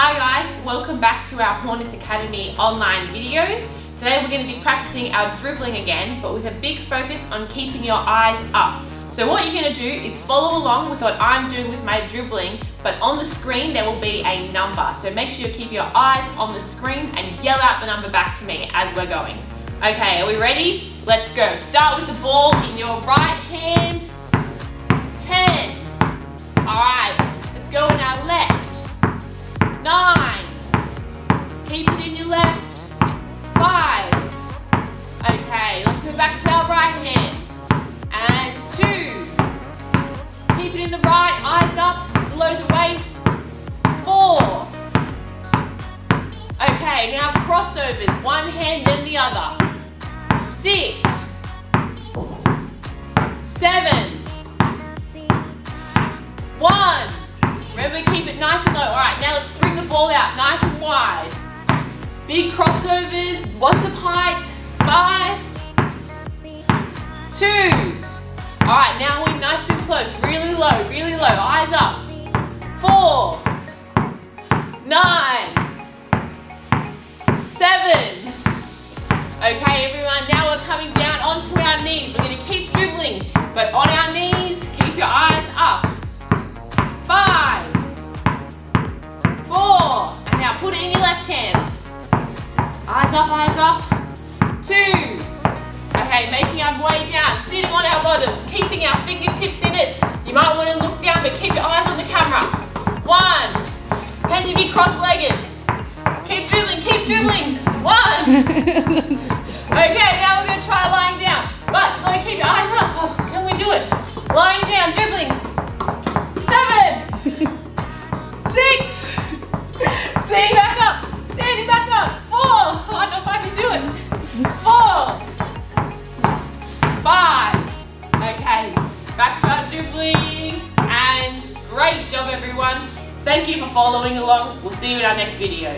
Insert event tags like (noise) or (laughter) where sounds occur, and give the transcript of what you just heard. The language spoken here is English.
Hi guys, welcome back to our Hornets Academy online videos. Today we're going to be practicing our dribbling again, but with a big focus on keeping your eyes up. So what you're going to do is follow along with what I'm doing with my dribbling, but on the screen there will be a number. So make sure you keep your eyes on the screen and yell out the number back to me as we're going. Okay, are we ready? Let's go. Start with the ball in your right hand. Keep it in your left, five. Okay, let's go back to our right hand, and two. Keep it in the right, eyes up, below the waist, four. Okay, now crossovers, one hand then the other. Six, seven, one. Remember, keep it nice and low. All right, now let's bring the ball out nice. Big crossovers, what's up height? Five, two. All right, now we're nice and close, really low, really low, eyes up. Four, nine, seven. Okay, everyone, now we're coming down onto our knees. We're gonna keep dribbling, but on our knees, Eyes up, eyes up. Two. Okay, making our way down, sitting on our bottoms, keeping our fingertips in it. You might want to look down, but keep your eyes on the camera. One. Can you be cross-legged? Keep dribbling, keep dribbling. One. (laughs) okay, now Back our dribbling. And great job, everyone. Thank you for following along. We'll see you in our next video.